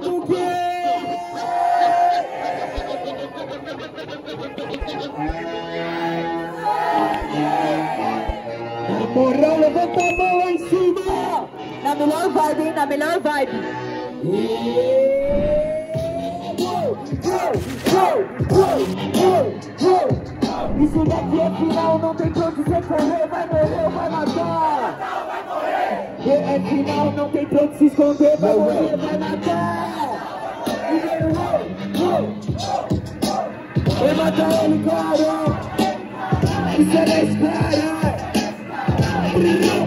batalha boa, grita o quê? Morão, levanta a mão em cima. Na melhor vibe, hein? Na melhor vibe. Isso daqui é final, não tem pra onde você correr, vai morrer ou vai matar. É final, não tem pra onde se esconder, vai morrer, vai matar. Vai matar ele, cara. Isso é da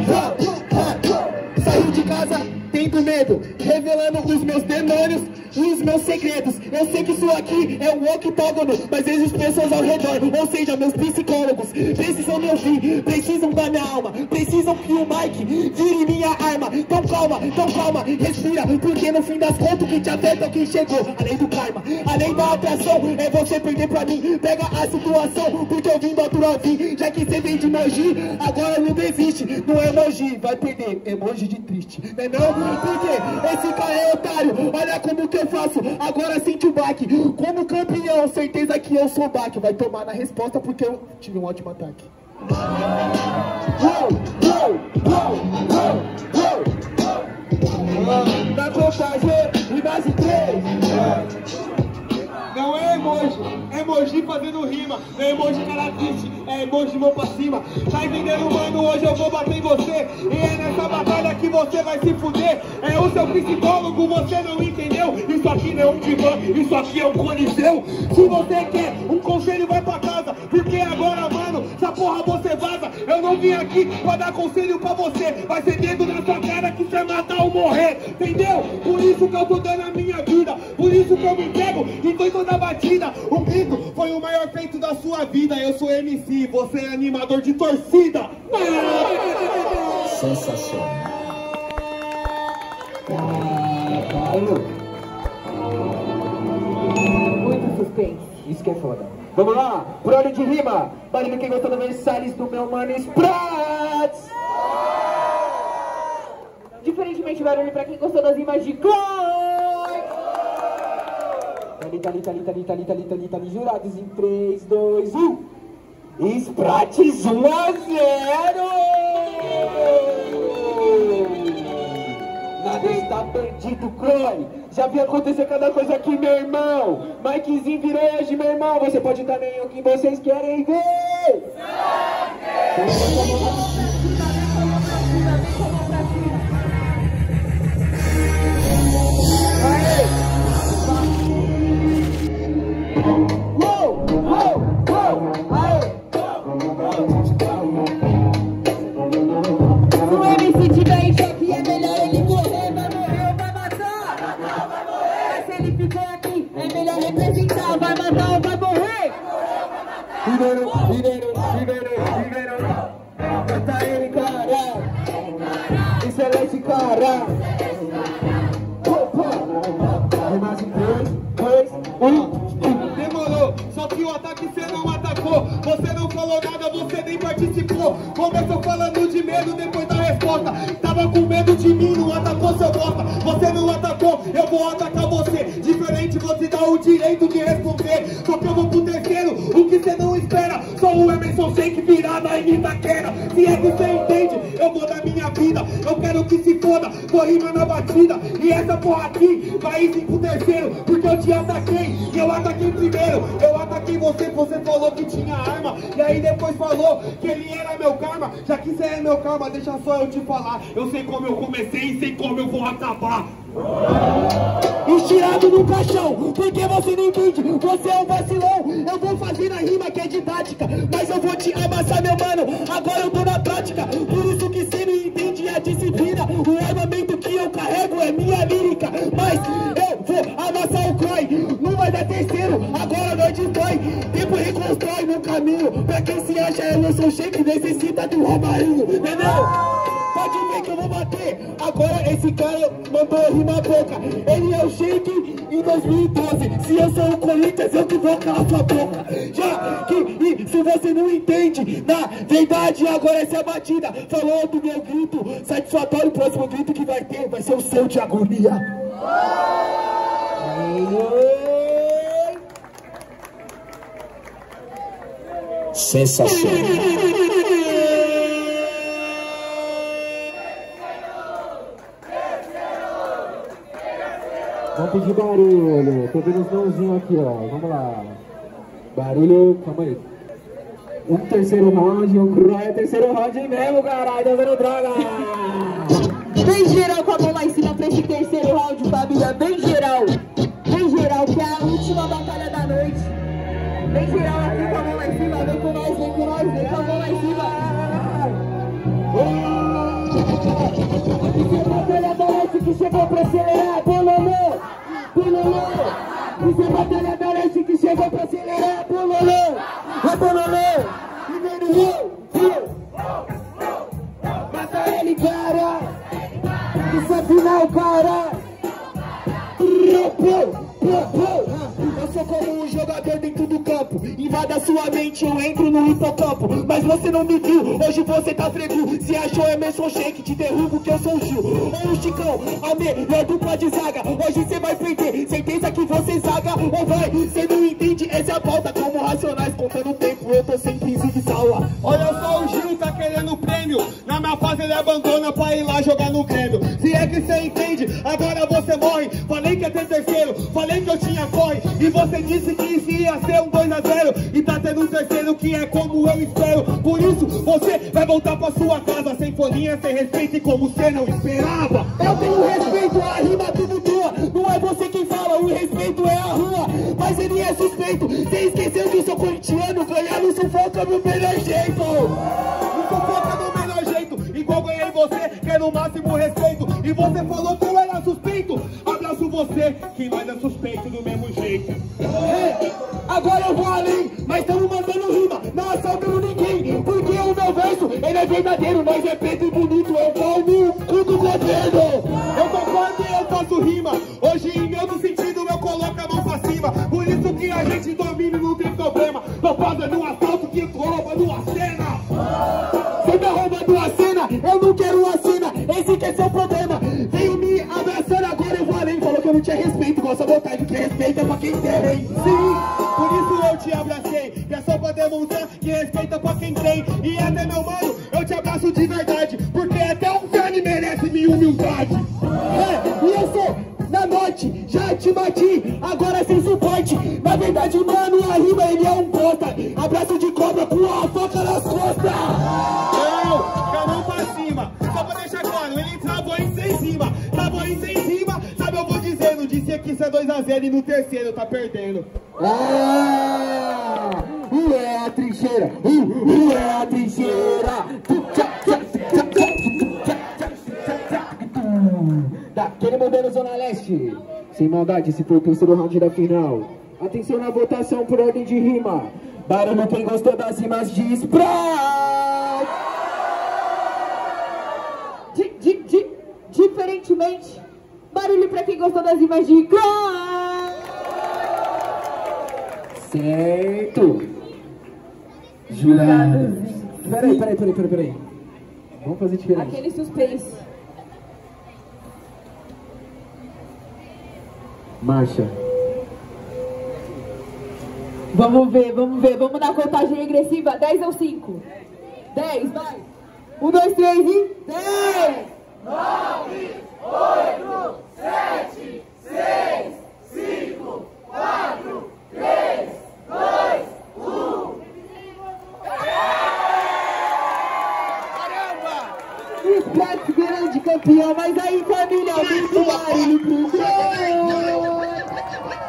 cara. Saiu de casa tendo medo, revelando os meus demônios os meus segredos. Eu sei que isso aqui é um octógono, mas existem pessoas ao redor, ou seja, meus psicólogos precisam me ouvir, precisam da minha alma, precisam que o Mike vire minha arma. Então calma, então calma, respira, porque no fim das contas o que te afeta é o que chegou, além do além da atração, é você perder pra mim. Pega a situação, porque eu vim outro fim, já que você vem de emoji, agora não desiste, no emoji, vai perder, emoji de triste, é não? Porque esse cara é otário, olha como que eu faço, agora sente o baque. Como campeão, certeza que eu sou baque. Vai tomar na resposta porque eu tive um ótimo ataque. Contagem. Emoji fazendo rima. É emoji cara triste, é emoji mão pra cima. Tá entendendo, mano? Hoje eu vou bater em você. E é nessa batalha que você vai se fuder. É o seu psicólogo, você não entendeu? Isso aqui não é um divã, isso aqui é um coliseu. Se você quer um conselho, vai pra casa. Porque agora, mano, essa porra você vaza. Eu não vim aqui pra dar conselho pra você. Vai ser dedo na sua cara que você matar ou morrer. Entendeu? Por isso que eu tô dando a minha vida. Por isso que eu me pego e tô toda batida. O grito foi o maior feito da sua vida. Eu sou MC, você é animador de torcida. Sensacional. Muito suspense. Isso que é foda. Vamos lá, por ordem de rima. Barulho quem gostou do Versalhes do meu mano Sprats. Diferentemente, barulho pra quem gostou das rimas de Tali, tali, tali, tali, tali, tali, tali, tali, jurados em 3, 2, 1. Sprates 1 a 0. Nada está perdido, Chloe. Já vi acontecer cada coisa aqui, meu irmão. Mikezinho virou hoje, meu irmão. Você pode dar nem o que vocês querem ver. Uou, Você não falou nada, você nem participou. Começou falando de medo depois da resposta. Tava com medo de mim, não atacou seu bosta. Você não atacou, eu vou atacar você. Diferente, você dá o direito de responder. Só que eu vou pro terceiro, o que você não espera. Só o Emerson Shake virada em Itaquera. Se é que você entende, eu vou dar minha quero que se foda, tô rimando na batida. E essa porra aqui vai ir pro terceiro. Porque eu te ataquei, e eu ataquei primeiro. Eu ataquei você, você falou que tinha arma. E aí depois falou que ele era meu karma. Já que você é meu karma, deixa só eu te falar. Eu sei como eu comecei e sei como eu vou acabar. Estirado no caixão, porque você não entende, você é um vacilão. Eu vou fazer a rima que é didática, mas eu vou te amassar, meu mano. Agora eu tô na prática, por isso que você não entende a disciplina. O armamento que eu carrego é minha lírica, mas eu vou amassar o Croy. Não vai dar terceiro, agora nós destrói. Tempo reconstrói no caminho. Pra quem se acha, eu sou shake, necessita do Romarinho, entendeu? Que eu vou bater. Agora esse cara mandou rimar boca. Ele é o Shake em 2012. Se eu sou o Corinthians, eu que vou calar sua boca. Já que, se você não entende, na verdade agora essa é a batida. Falou do meu grito satisfatório, o próximo grito que vai ter vai ser o seu de agonia. Sensacional. Vamos pedir barulho. Tô vendo os mãozinhos aqui, ó. Vamos lá. Barulho, calma aí. Um terceiro round, um cru. É terceiro round mesmo, caralho. Tô vendo droga. Bem geral com a mão lá em cima pra esse terceiro round, família. Bem geral. Bem geral, que é a última batalha da noite. Bem geral aqui com a mão lá em cima. Vem com nós, vem com nós, vem com a mão lá em cima. Isso é batalha da noite que chegou pra acelerar, Eu sou como um jogador dentro do campo. Invada sua mente, eu entro no hipocampo. Mas você não me viu, hoje você tá fregu Se achou é mesmo shake, te derrubo que eu sou o Gil. Ou o Chicão, a melhor dupla de zaga. Hoje você vai perder, certeza que você zaga Ou vai, você não entende, essa é a pauta. Como racionais, contando o tempo, eu tô sempre em zigue-zaua Olha só o Gil tá querendo prêmio. Na minha fase ele abandona pra ir lá jogar no Grêmio. Se é que você entende, agora você morre. Falei que ia ter terceiro, falei que eu tinha corre E você disse que isso ia ser um 2x0 E tá tendo um terceiro que é como eu espero. Por isso você vai voltar pra sua casa Sem folhinha, sem respeito e como você não esperava. Eu tenho respeito, a rima tudo tua Não é você quem fala, o respeito é a rua. Mas ele é suspeito Você esqueceu que eu sou corintiano Ganhar no sufoco é meu melhor jeito. Não sufoca do melhor jeito Igual ganhei você, quero o máximo respeito. E você falou que eu era suspeito Abraço você, que nós é suspeito do mesmo jeito. É, Agora eu vou além, mas tamo mandando rima. Não assaltando ninguém Porque o meu verso, ele é verdadeiro Nós é preto e bonito, eu pau não tinha respeito, sua vontade Que respeito é pra quem tem Sim, por isso eu te abracei Que é só pra demonstrar que respeita pra quem tem E até meu mano, eu te abraço de verdade Porque até um Johnny merece minha humildade É, e eu sou na noite, já te bati, agora sem suporte. Na verdade, mano, a rima ele é um bosta. Abraço de cobra com a faca nas costas. 2x0 e no terceiro tá perdendo Ah, uh, é a trincheira, uh, uh, é a trincheira. Daquele modelo Zona Leste. Sem maldade, esse foi o terceiro round da final. Atenção na votação por ordem de rima. Barulho quem gostou das rimas de Sprite. Di- di- di- diferentemente, pra gostou das imagicas? Certo. Jurados. Peraí, peraí, peraí, peraí, peraí. Vamos fazer diferente. Aquele suspense. Marcha. Vamos ver, vamos ver. Vamos dar contagem regressiva. 10 ou 5? 10, vai. 1, 2, 3 e... 10! 9, 8, 7... সবাই